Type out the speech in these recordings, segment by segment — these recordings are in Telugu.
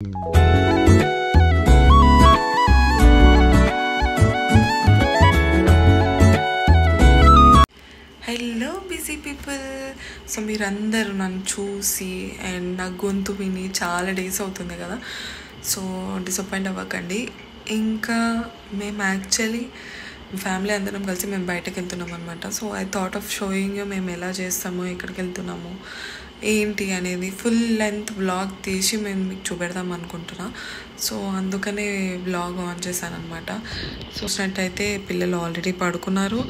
హలో బిజీ పీపుల్ సో మీరందరూ నన్ను చూసి అండ్ నా గొంతు విని చాలా డేస్ అవుతుంది కదా. సో డిసప్పాయింట్ అవ్వకండి. ఇంకా మేము యాక్చువల్లీ ఫ్యామిలీ అందరం కలిసి మేము బయటకు వెళ్తున్నాం అనమాట so I thought of showing మేము ఎలా చేస్తాము ఎక్కడికి వెళ్తున్నాము. ఏంటి అనేది ఫుల్ లెంత్ బ్లాగ్ తీసి మేము మీకు చూపెడదాం అనుకుంటున్నా. సో అందుకనే బ్లాగ్ ఆన్ చేశాను చూసినట్టయితే పిల్లలు ఆల్రెడీ పడుకున్నారు.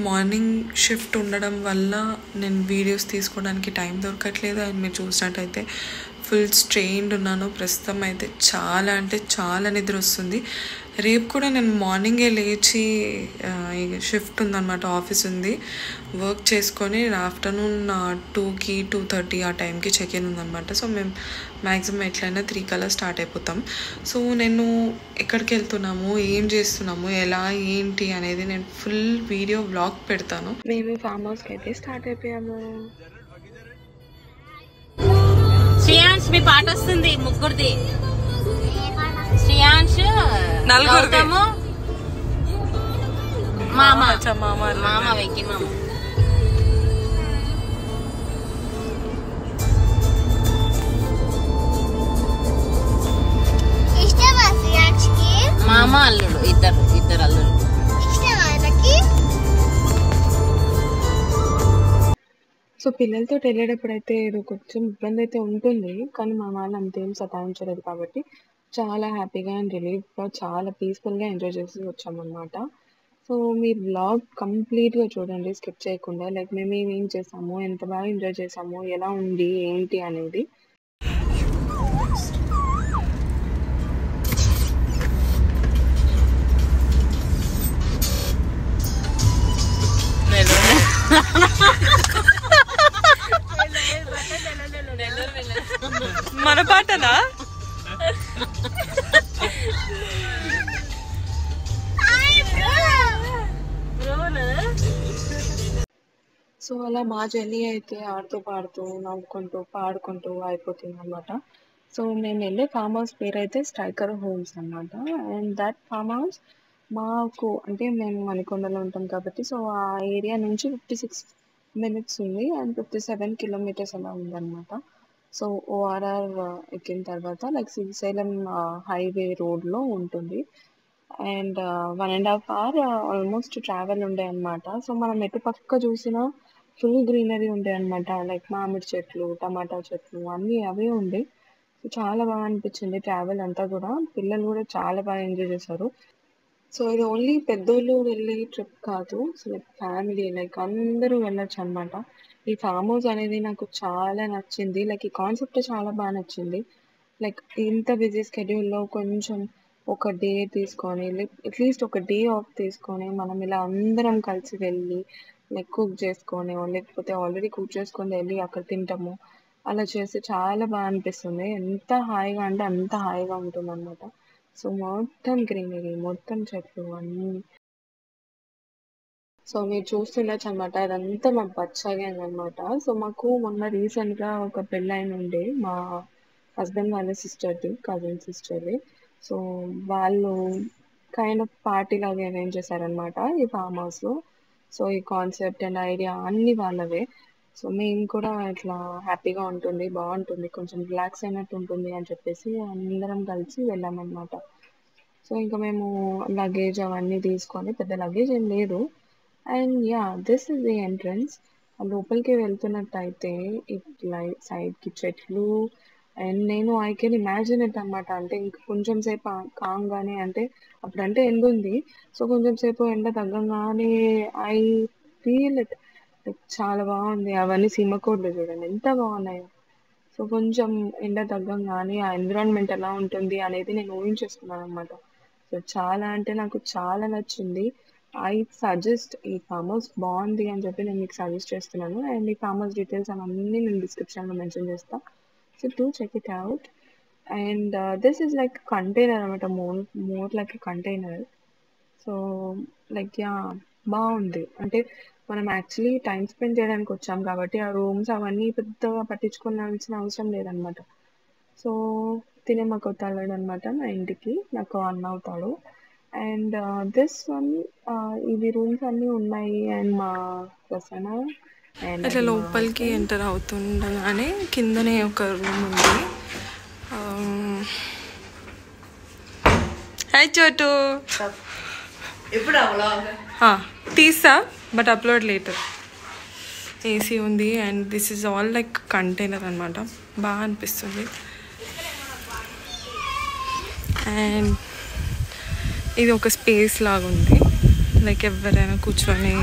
మార్నింగ్ షిఫ్ట్ ఉండడం వల్ల నేను వీడియోస్ తీసుకోవడానికి టైం దొరకట్లేదు. అండ్ మీరు చూసినట్టయితే ఫుల్ స్ట్రెయిన్డ్ ఉన్నాను. ప్రస్తుతం అయితే చాలా అంటే చాలా నిద్ర వస్తుంది. రేపు కూడా నేను మార్నింగే లేచి షిఫ్ట్ ఉందన్నమాట ఆఫీస్ ఉంది. వర్క్ చేసుకొని ఆఫ్టర్నూన్ టూకి టూ థర్టీ ఆ టైంకి చెక్ ఇన్ ఉందన్నమాట. సో మేము మ్యాక్సిమం ఎట్లయినా త్రీ కల్లా స్టార్ట్ అయిపోతాం. సో నేను ఎక్కడికి వెళ్తున్నాము ఏం చేస్తున్నాము ఎలా ఏంటి అనేది నేను ఫుల్ వీడియో బ్లాగ్ పెడతాను. మేము ఫామ్ హౌస్కి అయితే స్టార్ట్ అయిపోయాము. శ్రేయాంశ్ మీ పాట వస్తుంది ముగ్గురిది. శ్రేయాంశ్ నలుగురిది. గౌతము మామ. మామ. మామ వెంకి మామ. మామ అల్లుడు ఇద్దరు ఇద్దరు అల్లుడు. సో పిల్లలతో వెళ్ళేటప్పుడు అయితే ఏదో కొంచెం ఇబ్బంది అయితే ఉంటుంది కానీ మా వాళ్ళు అంతేం సతాయించలేదు కాబట్టి చాలా హ్యాపీగా అండ్ రిలీఫ్గా చాలా పీస్ఫుల్గా ఎంజాయ్ చేసి వచ్చామన్నమాట. సో మీరు బ్లాగ్ కంప్లీట్గా చూడండి స్కిప్ చేయకుండా. లైక్ మేము ఏం ఏం చేసాము ఎంత బాగా ఎంజాయ్ చేసాము ఎలా ఉంది ఏంటి అనేది. మన పాటనా? సో అలా మా జర్నీ అయితే ఆడుతూ పాడుతూ నవ్వుకుంటూ పాడుకుంటూ అయిపోతుంది అనమాట సో మేము వెళ్ళే ఫామ్ హౌస్ పేరు అయితే స్ట్రైకర్ హోమ్స్ అన్నమాట. అండ్ దట్ ఫామ్ హౌస్ మాకు అంటే మేము మణికొండలో ఉంటాం కాబట్టి సో ఆ ఏరియా నుంచి ఫిఫ్టీ సిక్స్ మినిట్స్ ఉంది. అండ్ ఫిఫ్టీ సెవెన్ కిలోమీటర్స్ అలా ఉందన్నమాట. సో ఓఆర్ఆర్ uh, ఎక్కిన తర్వాత లైక్ శ్రీశైలం uh, హైవే రోడ్లో ఉంటుంది. And one and half hour almost travel ఉండే అనమాట సో మనం ఎటు పక్క చూసినా ఫుల్ గ్రీనరీ ఉంటాయి అనమాట లైక్ మామిడి చెట్లు టమాటా చెట్లు అన్నీ అవే ఉండే. సో చాలా బాగా అనిపించింది ట్రావెల్ అంతా కూడా. పిల్లలు కూడా చాలా బాగా ఎంజాయ్ చేశారు. సో ఇది ఓన్లీ పెద్దోళ్ళు వెళ్ళే ట్రిప్ కాదు. సో లైక్ ఫ్యామిలీ లైక్ అందరూ వెళ్ళొచ్చు అనమాట ఈ ఫామ్ హౌస్ అనేది నాకు చాలా నచ్చింది. లైక్ ఈ కాన్సెప్ట్ చాలా బాగా నచ్చింది. లైక్ ఇంత బిజీ స్కెడ్యూల్లో కొంచెం ఒక డే తీసుకొని అట్లీస్ట్ ఒక డే ఆఫ్ తీసుకొని మనం ఇలా అందరం కలిసి వెళ్ళి లైక్ కుక్ చేసుకొని లేకపోతే ఆల్రెడీ కుక్ చేసుకొని వెళ్ళి అక్కడ తింటాము. అలా చేస్తే చాలా బాగా అనిపిస్తుంది. ఎంత హాయిగా అంటే అంత హాయిగా ఉంటుంది అనమాట సో మొత్తం గ్రీనరీ మొత్తం చెట్లు అన్నీ. సో మీరు చూస్తుండొచ్చు అనమాట ఇదంతా మా పచ్చగా అనమాట సో మాకు మొన్న రీసెంట్గా ఒక పెళ్ళైన ఉండే మా హస్బెండ్ వాళ్ళ సిస్టర్ది కజిన్ సిస్టర్ది. సో వాళ్ళు కైండ్ ఆఫ్ పార్టీ లాగా అరేంజ్ చేశారనమాట ఈ ఫామ్ హౌస్లో. సో ఈ కాన్సెప్ట్ అండ్ ఐడియా అన్ని వాళ్ళవే. సో మేము కూడా ఇట్లా హ్యాపీగా ఉంటుంది బాగుంటుంది కొంచెం రిలాక్స్ అయినట్టు ఉంటుంది అని చెప్పేసి అందరం కలిసి వెళ్ళామన్నమాట. సో ఇంకా మేము లగేజ్ అవన్నీ తీసుకొని పెద్ద లగేజ్ ఏం లేదు. And yeah this is the entrance లోపలికి వెళ్తున్నట్టయితే ఇట్లా సైడ్కి చెట్లు అండ్ నేను ఐ కెన్ ఇమాజిన్ ఇట్ అనమాట అంటే ఇంక కొంచెం సేపు ఆ- కాంగానే అంటే అప్పుడంటే ఎండ ఉంది సో కొంచెం సేపు ఎండ తగ్గంగానే ఐ ఫీల్ ఇట్. చాలా బాగుంది. అవన్నీ సీమకోడ్లు చూడండి. ఎంత బాగున్నాయో. సో కొంచెం ఎండ తగ్గంగానే ఆ ఎన్విరాన్మెంట్ ఎలా ఉంటుంది అనేది నేను ఊహించేస్తున్నాను అనమాట సో చాలా అంటే నాకు చాలా నచ్చింది. ఐ సజెస్ట్ ఈ ఫామ్ హౌస్ బాగుంది అని చెప్పి నేను మీకు సజెస్ట్ చేస్తున్నాను. అండ్ ఈ ఫామ్ హౌస్ డీటెయిల్స్ అవన్నీ నేను డిస్క్రిప్షన్లో mention so do check it out and this is like container అనమాట more more like container so like yeah బాగుంది. అంటే మనం యాక్చువల్లీ టైం స్పెండ్ చేయడానికి వచ్చాం కాబట్టి ఆ రూమ్స్ అవన్నీ పెద్దగా పట్టించుకోవాల్సిన అవసరం లేదనమాట. సో తినే మాకు అనమాట మా ఇంటికి నాకు అన్న అవుతాడు. అండ్ దిస్ వన్ ఇవి రూమ్స్ అన్నీ ఉన్నాయి. అండ్ మా ప్రసన్న అట్లా లోపలికి ఎంటర్ అవుతుండగానే కిందనే ఒక రూమ్ ఉంది. హాయ్ చోటు. తీస్తా బట్ అప్లోడ్ లేటర్. ఏసీ ఉంది and this is all like container అనమాట బాగా అనిపిస్తుంది. అండ్ ఇది ఒక స్పేస్ లాగా ఉంది లైక్ ఎవరైనా కూర్చొని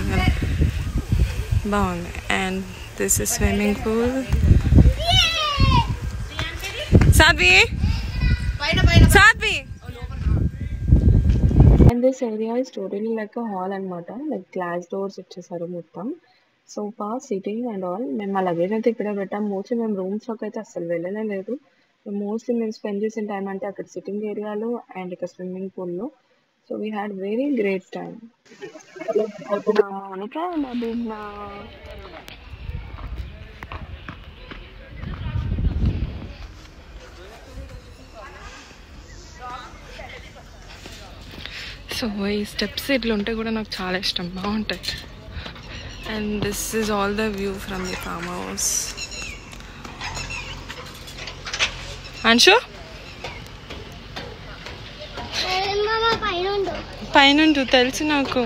బాగుంది. And this is swimming pool Sadhvi? Sadhvi? And this area is totally like hall అనమాట లైక్ గ్లాస్ డోర్స్ ఇచ్చేసారు మొత్తం. సోఫా సిట్టింగ్ అండ్ ఆల్ మేము మా లగేజ్ అయితే ఇక్కడే పెట్టాం. మోస్ట్లీ మేము రూమ్స్లోకి అయితే అసలు వెళ్ళనే లేదు. మోస్ట్లీ మేము స్పెండ్ చేసిన టైం అంటే అక్కడ సిట్టింగ్ ఏరియాలో అండ్ ఇక్కడ స్విమ్మింగ్ పూల్లో so we had very great time so ఈ స్టెప్స్ ఇట్లా ఉంటే కూడా నాకు చాలా ఇష్టం. బాగుంటాయి. And this is all the view from the farm house Anshu మామ పైన తెలుసు నాకు.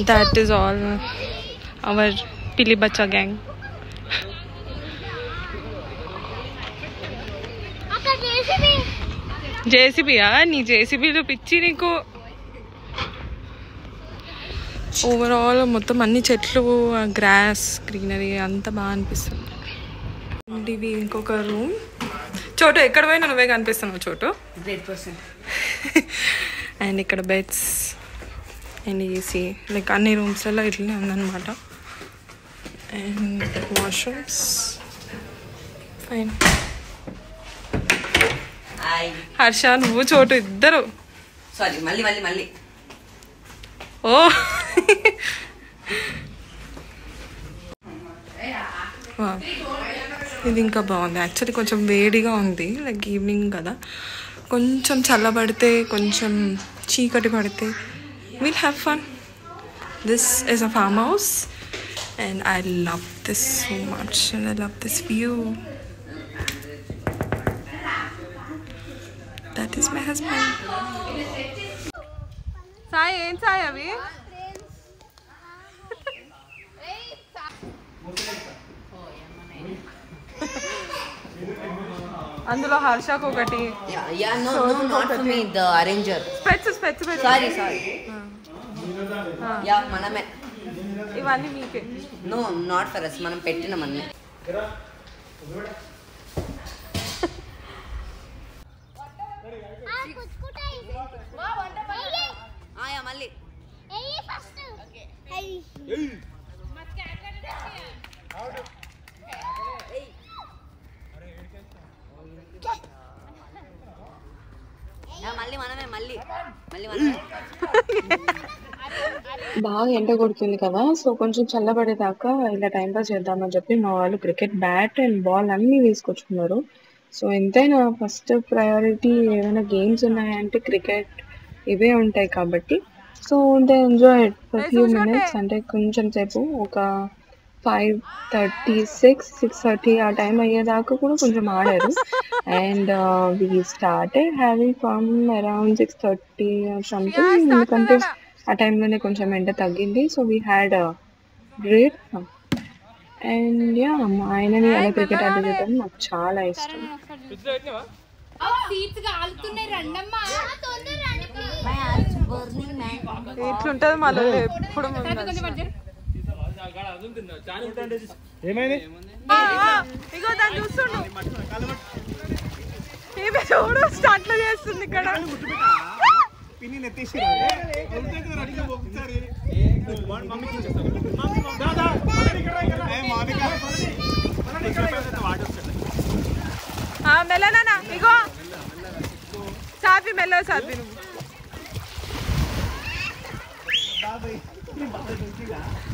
దట్ ఈస్ ఆల్ అవర్ పిల్లి బచ్చా గ్యాంగ్ జేసీబీయా? నీ జేసీబీలో పిచ్చి నీకు. ఓవరాల్ మొత్తం అన్ని చెట్లు గ్రాస్ గ్రీనరీ అంతా బాగా అనిపిస్తుంది. ఇది ఇంకొక రూమ్. చోటు ఎక్కడ పోయినా నువ్వే కనిపిస్తున్నావు చోటు. అండ్ ఇక్కడ బెడ్స్. And AC. లైక్ అన్ని రూమ్స్లలో ఇట్లనే ఉందన్నమాట. And washrooms. ఫైన్. హర్ష నువ్వు చోటు ఇద్దరు. సారీ మళ్ళీ మళ్ళీ మళ్ళీ. ఓ. Wow. ఇది ఇంకా బాగుంది. యాక్చువల్లీ కొంచెం వేడిగా ఉంది లైక్ ఈవినింగ్ కదా. కొంచెం చల్లబడితే కొంచెం చీకటి పడితే will have fun this is a farm house and I love this so much and I love this view that is my husband Sai ఏం సాయి అవి? అందులో హర్షకు ఒకటి yeah no no not for me the arranger specs specs sorry sorry yeah మనమే. ఇవన్నీ మీకే. నో నాట్ ఫర్ అస్ మనం పెట్టిన మనమే. కుచ్చుకుంటాయి ఆ, యా మళ్ళీ. ఫస్ట్. మళ్ళీ మనమే మళ్ళీ. మళ్ళీ మనమే. బాగా ఎండ కొడుతుంది కదా సో కొంచెం చల్లబడేదాకా ఇలా టైం పాస్ చేద్దామని చెప్పి మా వాళ్ళు క్రికెట్ బ్యాట్ అండ్ బాల్ అన్నీ తీసుకొచ్చుకున్నారు. సో ఎంతైనా ఫస్ట్ ప్రయారిటీ ఏమైనా గేమ్స్ ఉన్నాయంటే క్రికెట్ ఇవే ఉంటాయి కాబట్టి. So they enjoy for few minutes అంటే కొంచెం సేపు ఒక five thirty six six thirty ఆ టైం అయ్యేదాకా కూడా కొంచెం ఆడారు. And we start having from around six thirty something ఎందుకంటే ఆ టైంలోనే కొంచెం ఎండ తగ్గింది. So we had great and yeah మా ఆయనని అలా క్రికెట్ ఆడడం నాకు చాలా ఇష్టం. ఇట్లుంటది మళ్ళీ ఎప్పుడు ముందు ఇగో దాన్ని చూస్తుండు. ఈమె చూడు స్టార్ట్లో చేస్తుంది ఇక్కడ. ఆ, మెల్లనా ఇగో. సాపి మెల్ల సాఫీ. నువ్వు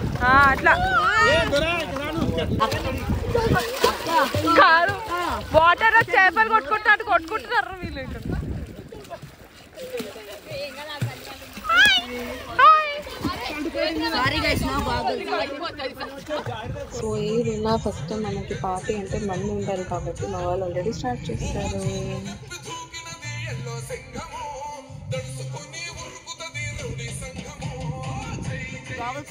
అట్లా. కాదు. వాటర్ చేపలు కొట్టుకుంటున్నట్టు కొట్టుకుంటున్నారు వీళ్ళు ఇక్కడ సో ఏదైనా ఫస్ట్ మనకి పార్టీ అంటే మంది ఉండాలి కాబట్టి మా వాళ్ళు ఆల్రెడీ స్టార్ట్ చేస్తారు.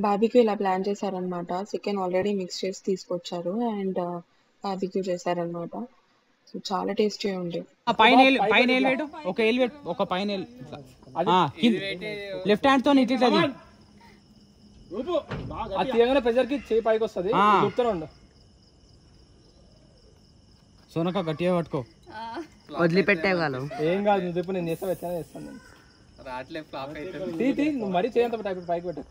బాబీక్యూ ఇలా ప్లాన్ చేశారనమాట. చికెన్ ఆల్రెడీ మిక్స్ చేసి తీసుకొచ్చారు అండ్ బాబీక్యూ చేశారనమాట. సో చాలా టేస్టీ ఉంది. ఆ పైన పైన పెట్టు. ఒక పెట్టు ఒక పైన కింద- లెఫ్ట్ హ్యాండ్తో ఇట్లా. అది తీయగానే ప్రెజర్కి చేయి పైకి వస్తుంది. ఉండు. సోనక గట్టిగా పట్టుకో. వదిలిపెట్టేవాళ్ళు. ఏం కాదు నువ్వు ఇప్పుడు నేను చేస్తా వచ్చాను చేస్తాను. నేను తీ తీ నువ్వు మరీ చేయంత టైప్ పైకి పెట్టు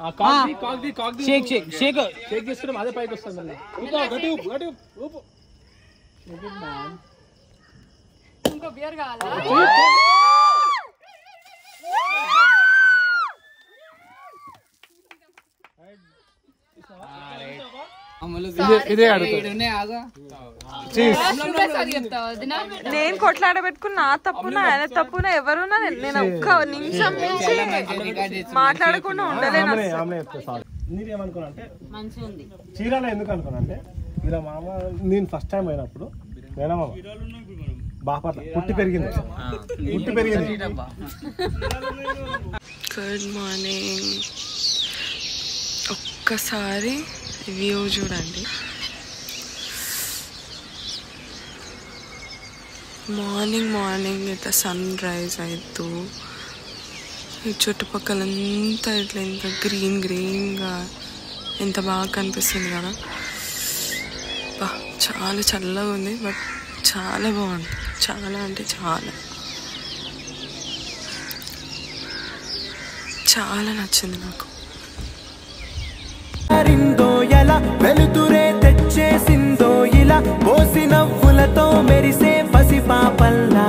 ఆ, కాక్ తీ, కాక్ తీ, కాక్ తీ. షేక్ షేక్ షేక్. షేక్ తీసుకుంటే అదే పైకి వస్తుంది మళ్ళీ. ఊపు, గట్టి ఊపు, గట్టి ఊపు, ఊపు. ఇదే నేను కొట్లాడ పెట్టుకున్న నా తప్పున ఆయన తప్పున ఎవరున్నా నేను- నేను ఒక్క నిమిషం నుంచి మాట్లాడకుండా ఉండలేను చీరాల ఎందుకు అనుకున్నా అంటే ఇలా మామ నేను ఫస్ట్ టైం అయినప్పుడు మేనమామ బాపట్ల. పుట్టి పెరిగింది. పుట్టి పెరిగింది. గుడ్ మార్నింగ్ ఒక్కసారి వ్యూ చూడండి. మార్నింగ్ మార్నింగ్ ఇట్లా సన్ రైజ్ అవుతూ ఈ చుట్టుపక్కలంతా ఇట్లా ఇంత గ్రీన్ గ్రీన్గా ఎంత బాగా కనిపిస్తుంది కదా. చాలా చల్లగా ఉంది బట్ చాలా బాగుంది. చాలా అంటే చాలా. చాలా నచ్చింది నాకు. ఎలా వెలుతురే తెచ్చేసిందో ఇలా? పోసి నవ్వులతో మెరిసే పసిపాపల్లా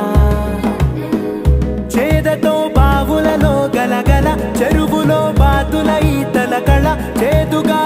చేదతో బావులలో గలగల చెరువులో బాతుల ఈతల కళ చేదుగా